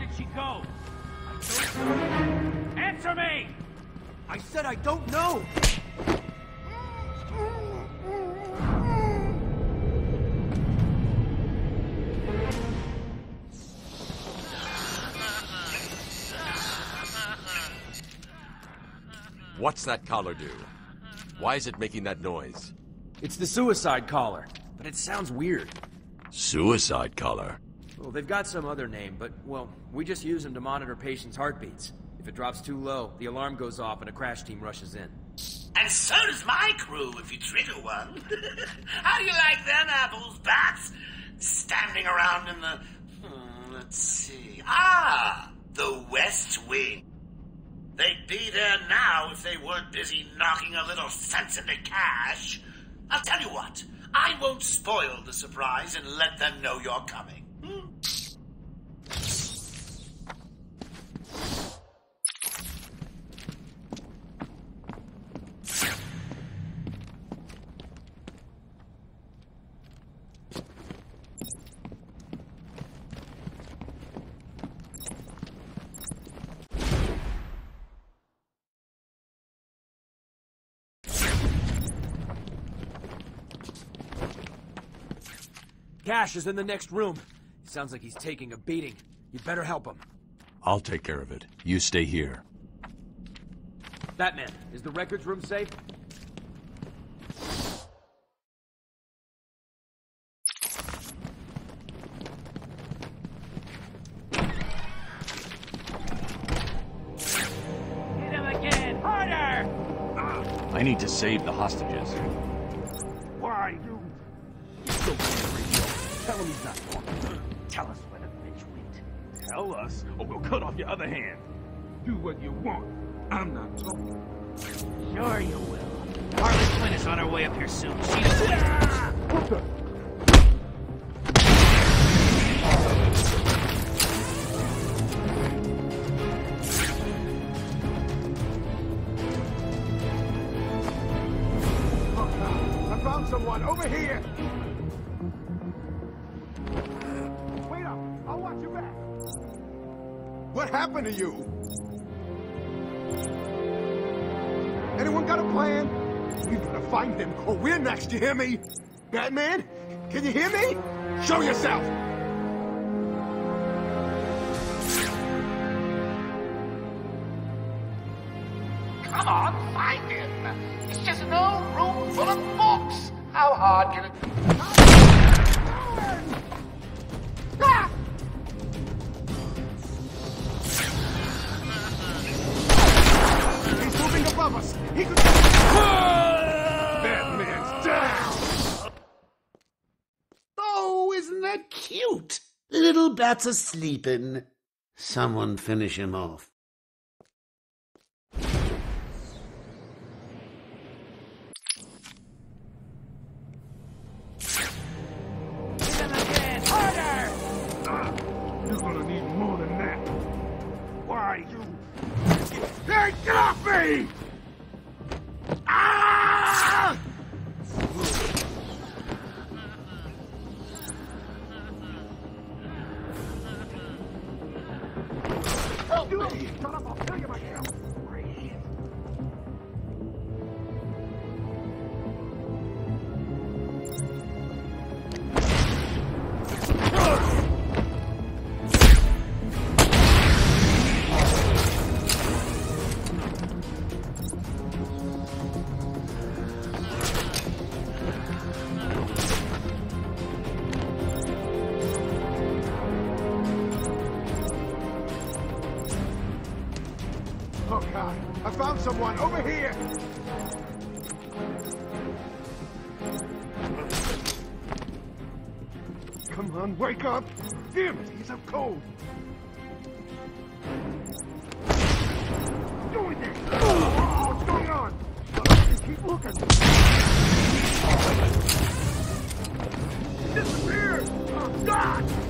did she go? I don't... Answer me! I said I don't know! What's that collar do? Why is it making that noise? It's the suicide collar, but it sounds weird. Suicide collar? Well, they've got some other name, but, well, we just use them to monitor patients' heartbeats. If it drops too low, the alarm goes off and a crash team rushes in. And so does my crew if you trigger one. How do you like them apples, bats? Standing around in the. Hmm, let's see. Ah! The West Wing. They'd be there now if they weren't busy knocking a little sense into cash. I'll tell you what, I won't spoil the surprise and let them know you're coming. Hmm? Cash is in the next room. Sounds like he's taking a beating. You'd better help him. I'll take care of it. You stay here. Batman, is the records room safe? Hit him again! Harder! Ah. I need to save the hostages. Why, you... Go to the radio. Tell him he's not talking. Tell us where the bitch went. Tell us, or we'll cut off your other hand. Do what you want. I'm not talking. Sure you will. Harley Quinn is on her way up here soon. She's... What the? Happened to you? Anyone got a plan? We've got to find him, or we're next. You hear me? Batman, can you hear me? Show yourself. Come on, find him. It's just an old room full of books. How hard can it above us. He could. Batman's down. Oh, isn't that cute? Little bats are sleeping. Someone finish him off. Hit him again! Harder! You're gonna need more than that. Why, you... Hey, get off me! Up! Doing this! What's going on? Disappeared! Oh, God!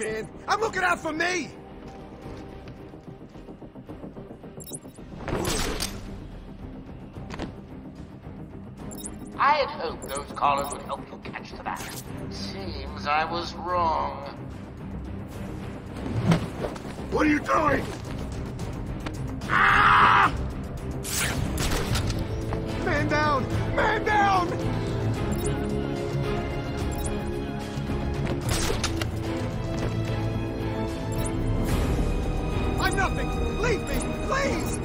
Man. I'm looking out for me. I had hoped those collars would help you catch the bat. Seems I was wrong. What are you doing? Ah! Man down! Man down! Nothing! Leave me, please!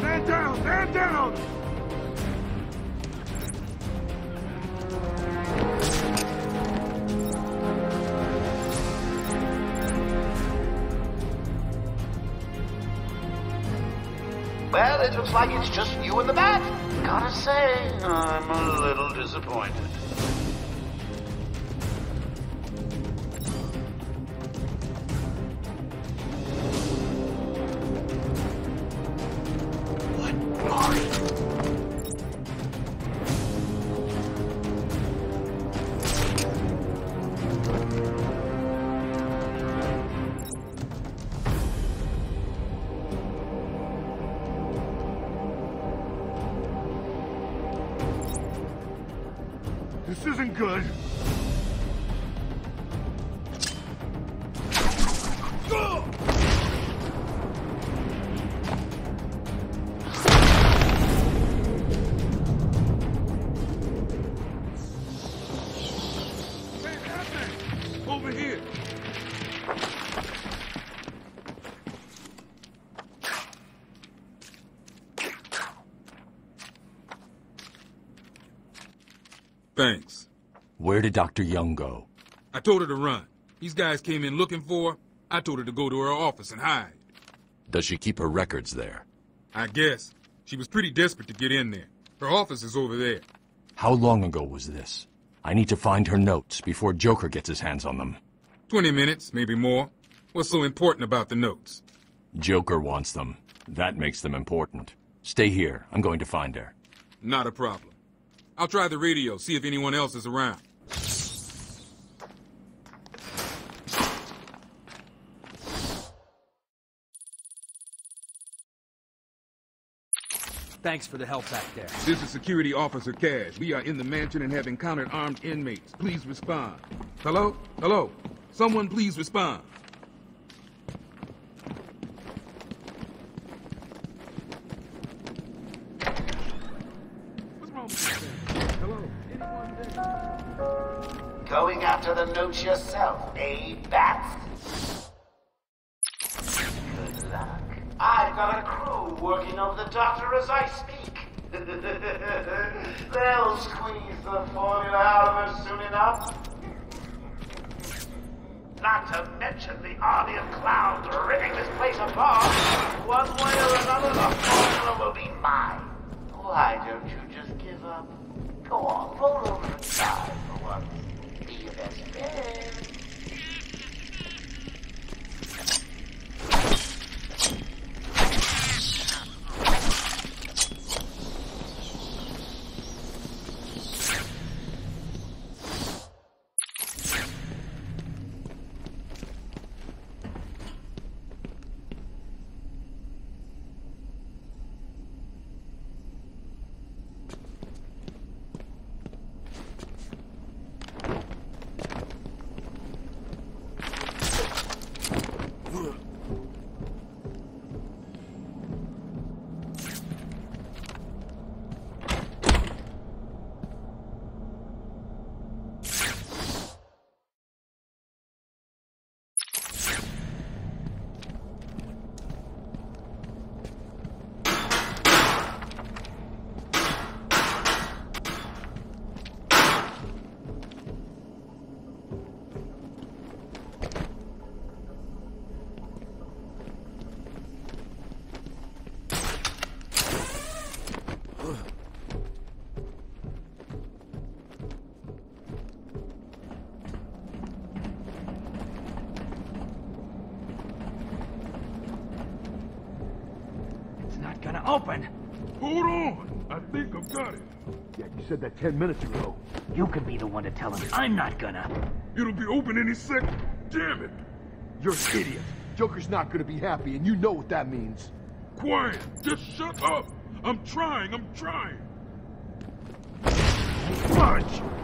Man down! Man down! Well, it looks like it's just you and the bat. Gotta say, I'm a little disappointed. This isn't good. Did Dr. Young go? I told her to run. These guys came in looking for her. I told her to go to her office and hide. Does she keep her records there? I guess. She was pretty desperate to get in there. Her office is over there. How long ago was this? I need to find her notes before Joker gets his hands on them. Twenty minutes, maybe more. What's so important about the notes? Joker wants them. That makes them important. Stay here. I'm going to find her. Not a problem. I'll try the radio, see if anyone else is around. Thanks for the help back there. This is Security Officer Cash. We are in the mansion and have encountered armed inmates. Please respond. Hello? Hello? Someone please respond. What's wrong with this? Hello? Anyone there? Going after the notes yourself, eh, Bats? Good luck. I've got a crew working on the doctor as I speak. They'll squeeze the formula out of her soon enough. Not to mention the army of clowns ripping this place apart. One way or another, the formula will be mine. Why don't you just give up? Go on, roll over and die for once. Be your best friend. Open. Hold on. I think I've got it. Yeah, you said that ten minutes ago. You can be the one to tell him. I'm not gonna. It'll be open any second. Damn it. You're an idiot. Joker's not gonna be happy, and you know what that means. Quiet. Just shut up. I'm trying. I'm trying. Punch!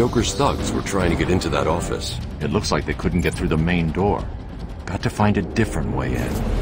Joker's thugs were trying to get into that office. It looks like they couldn't get through the main door. Got to find a different way in.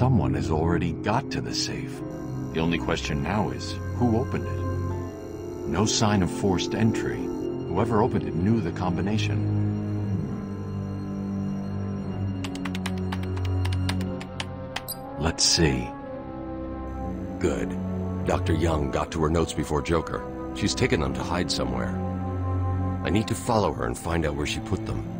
Someone has already got to the safe. The only question now is, who opened it? No sign of forced entry. Whoever opened it knew the combination. Let's see. Good. Dr. Young got to her notes before Joker. She's taken them to hide somewhere. I need to follow her and find out where she put them.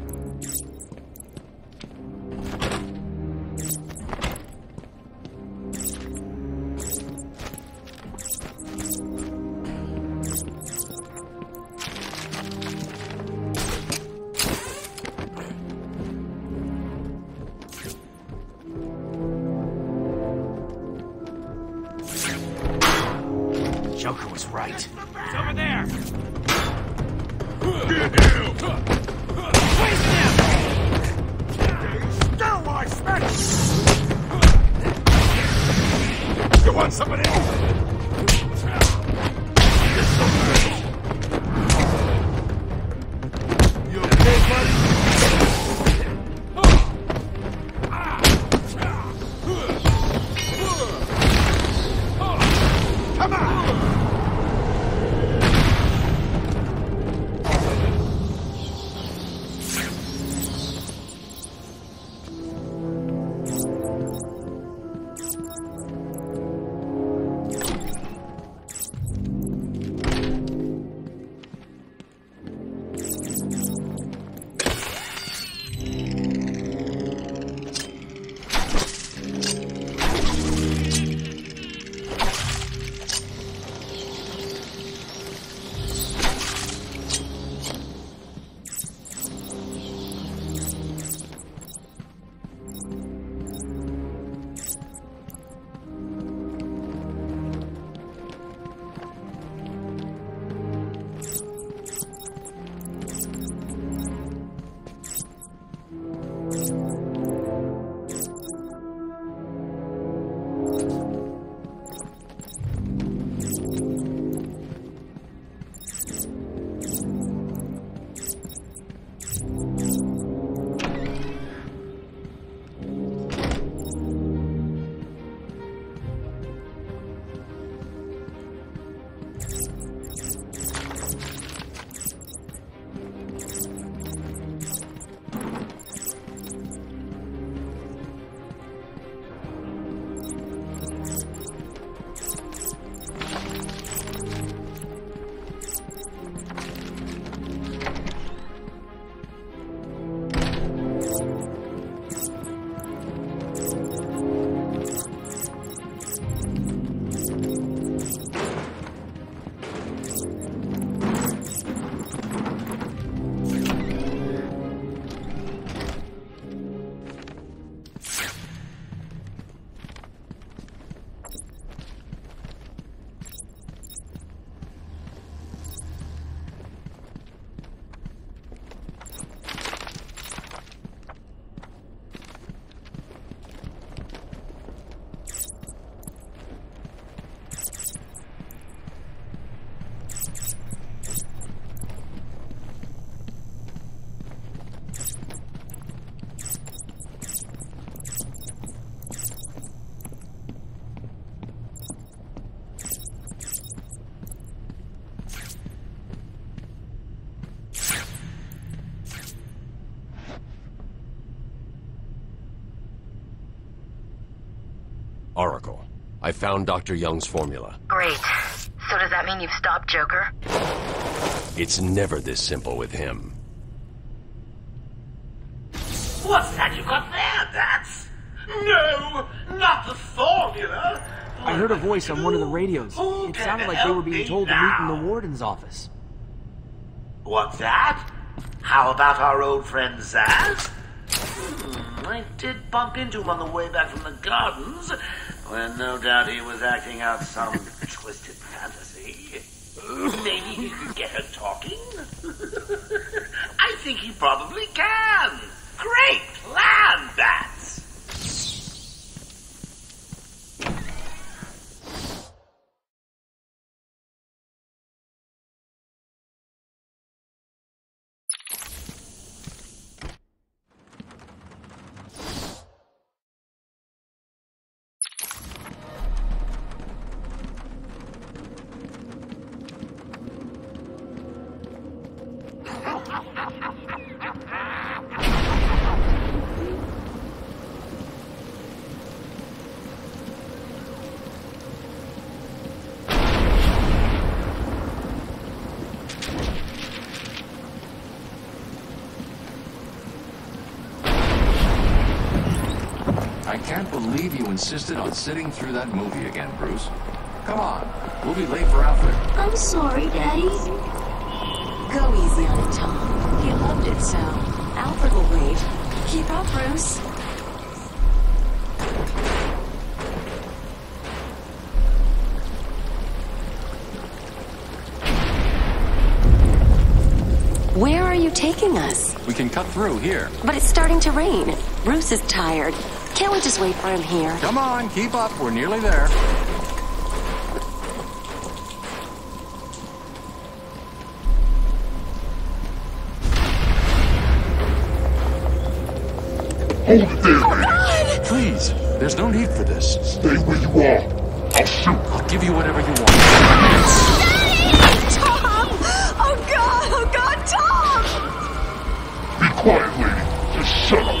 Was right. It's over there. Sterilize You want some of Oracle. I found Dr. Young's formula. Great. So does that mean you've stopped Joker? It's never this simple with him. What's that you got there, Bats? No, not the formula. I heard a voice on one of the radios. Who It sounded like they were being me told to meet in the warden's office. What's that? How about our old friend Zsasz? Hmm, I did bump into him on the way back from the gardens, when no doubt he was acting out some twisted fantasy. Maybe he could get her talking? I think he probably can. Great believe you insisted on sitting through that movie again, Bruce. Come on, we'll be late for Alfred. I'm sorry, Daddy. Go easy on it, Tom. He loved it so. Alfred will wait. Keep up, Bruce. Where are you taking us? We can cut through here. But it's starting to rain. Bruce is tired. Can't we just wait for him here? Come on, keep up. We're nearly there. Hold it there, man. Please, there's no need for this. Stay where you are. I'll shoot. I'll give you whatever you want. Tom! Oh God! Oh God, Tom! Be quiet, lady. Just shut up.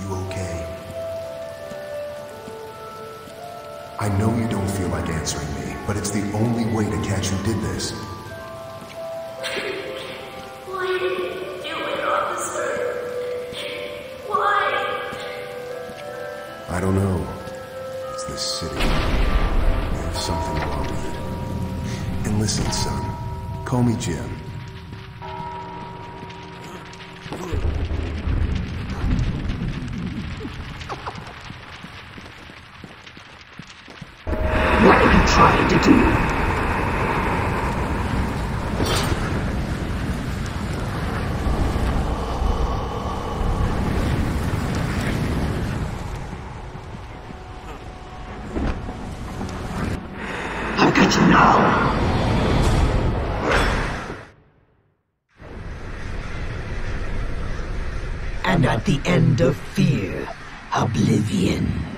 You okay? I know you don't feel like answering me, but it's the only way to catch who did this. Why do it, officer? Why? I don't know. It's this city. There's something wrong with it. And listen, son. Call me Jim. Trying to do? And at the end of fear, oblivion.